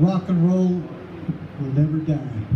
rock and roll will never die.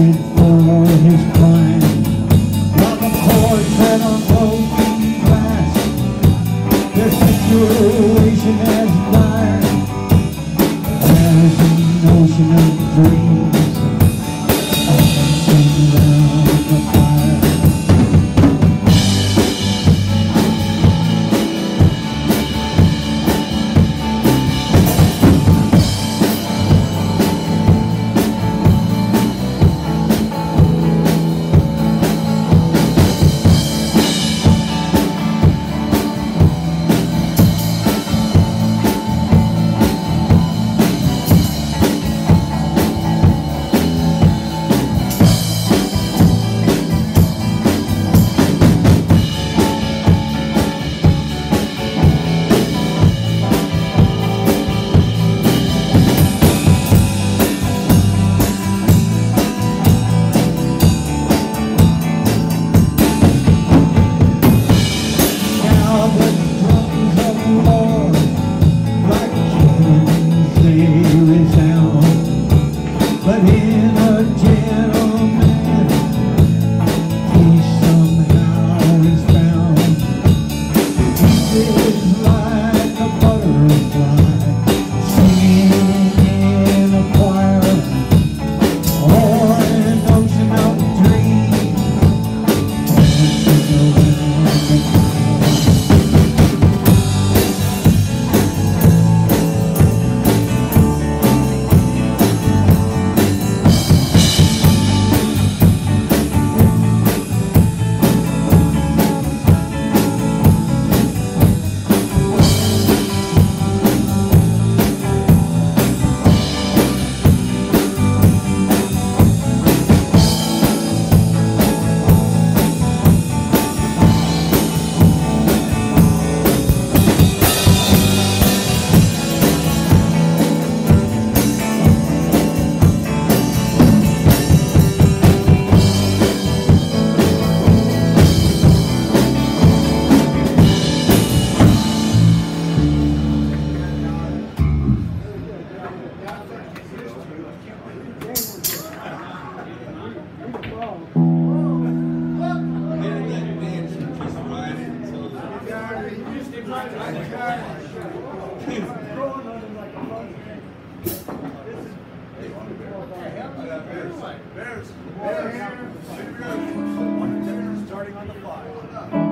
for his plan Like a on situation has fired There's an ocean of Hold up.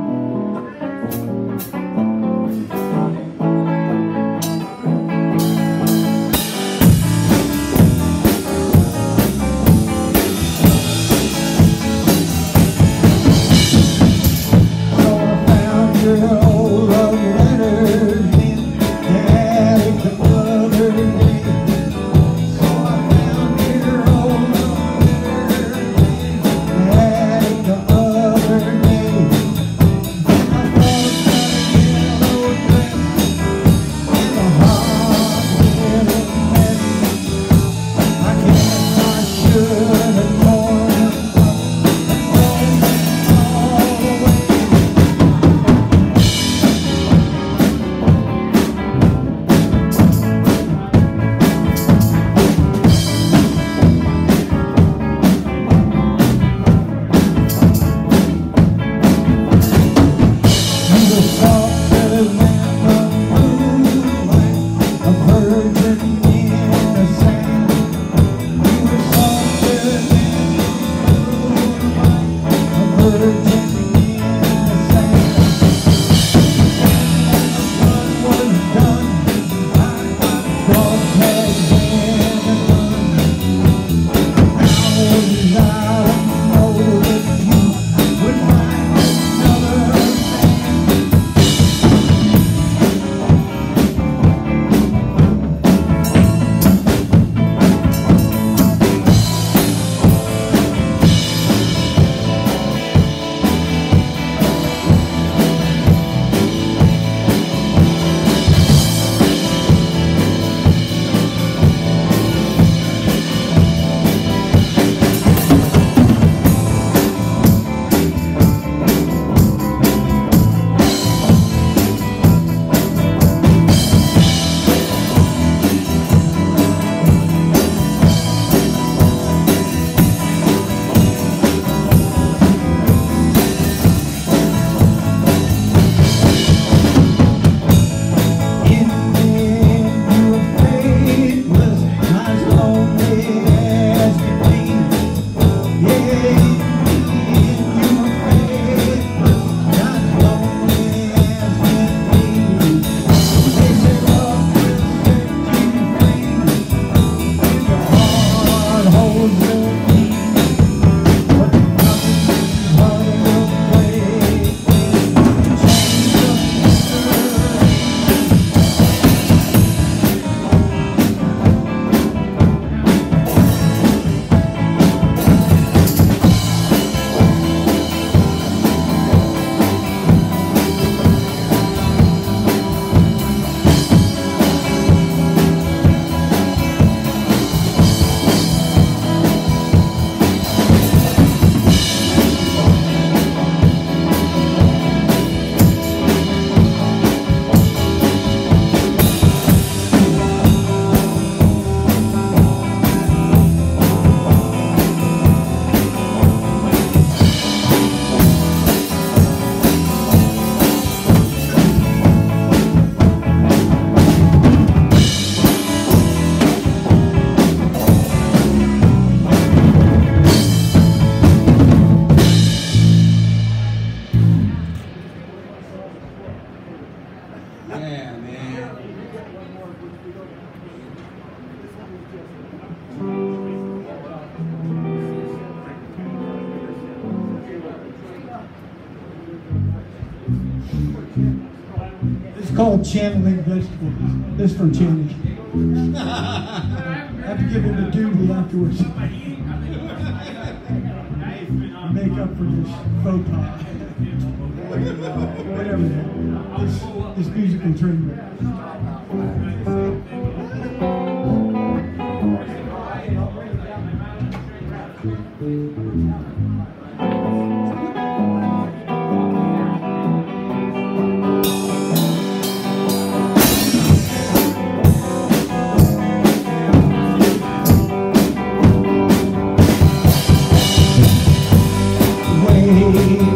It's called channeling vegetables. This from Chinese. I have to give him a doodle afterwards. Make up for this faux pas. Whatever. This, musical train me.